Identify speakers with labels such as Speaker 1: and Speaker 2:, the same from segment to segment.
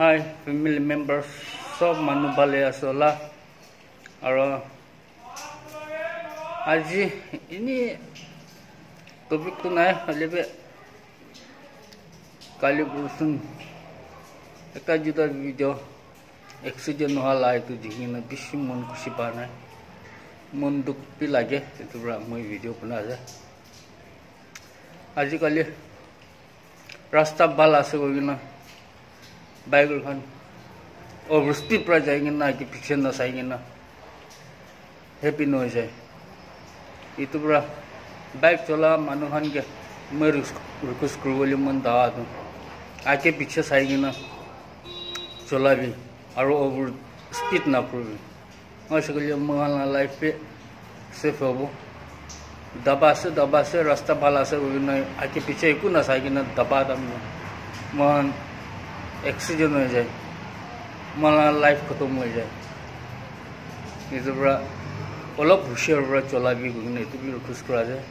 Speaker 1: হাই family member চব মানুহ ভালে আছে ওলা আৰু আজি এনেই টপিকটো নাই কালি পৰচোন এটা দুটা ভিডিঅ' এক্সিডেণ্ট নোহোৱা লাইটো দেখি কিনে বেছি মন খুচি পোৱা নাই মন দুখ বি লাগে সেইটো পৰা মই ভিডিঅ' বনোৱা যায় আজিকালি ৰাস্তা ভাল আছে কৈ কিনে অভাৰ স্পীড পৰা যাই কিনে কি পিছে নাচাই কিনে হেপি হৈ যায় এইটো পৰা বাইক চলোৱা মানুহখনকে মই ৰিকুৱেষ্ট কৰিবলৈ মন দাৱাটো আগে পিছে চাই কিনে চলাবি আৰু অভাৰ স্পীড নাপৰিবি মই চাগলি মোৰ লাইফে ছেফ হ'ব দাবা আছে দাবা আছে ৰাস্তা ভাল আছে আগে পিছে একো নাচাই কিনে দাবা তাৰমানে মই এক্সিডেণ্ট হৈ যায়। মোৰ লাইফ খতম হৈ যায়। এইটোৰ পৰা অলপ হুচিয়াৰ পৰা চলাবি গৈ কিনে এইটো বুলি খোজ কৰা যায়।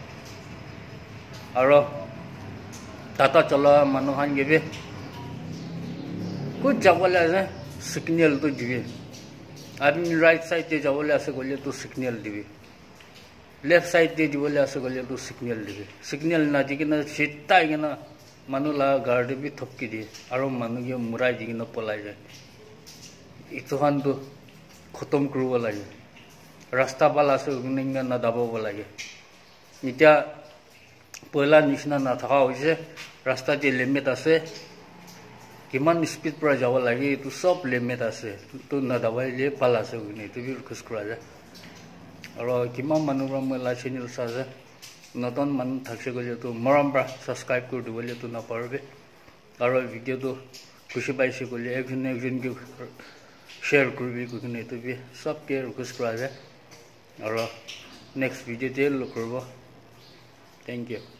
Speaker 1: আৰু টাটা চলোৱা মানুহখন গেবে। ক'ত যাবলৈ আছে? ছিগনেলটো দিবি। আপুনি ৰাইট ছাইডে যাবলৈ আছে গ'লে তোৰ ছিগনেল দিবি। লেফ্ট ছাইডে দিবলৈ আছে গ'লে তোৰ ছিগনেল দিবি। ছিগনেল নাদি কিনে চিটাই কিনে মানুহ লগা গাড়ীটো বি থপকি দিয়ে আৰু মানুহকে মূৰাই দি কিনে পলাই যায় এইটোখনটো খতম কৰিব লাগে ৰাস্তা ভাল আছে ইমান নাদাবাব লাগে এতিয়া পইলাৰ নিচিনা নাথকা হৈছে ৰাস্তাতে লিমিট আছে কিমান স্পীড পৰা যাব লাগে এইটো চব লিমিট আছে এইটো নাদাবাইলে ভাল আছে এইটো বি খোজ কৰা যায় আৰু কিমান মানুহৰ পৰা মই চোৱা যায় নতুন মানুহ থাকিছে গ'লেতো মৰম পৰা ছাবস্ক্ৰাইব কৰি দিবলৈতো নাপাৰবি আৰু ভিডিঅ'টো খুচি পাইছে গ'লে একজনে একজনকে শ্বেয়াৰ কৰিবি কিনে এইটো বি চবকে ৰিকুৱেষ্ট কৰা যায় আৰু নেক্সট ভিডিঅ'তে লগ কৰিব থেংক ইউ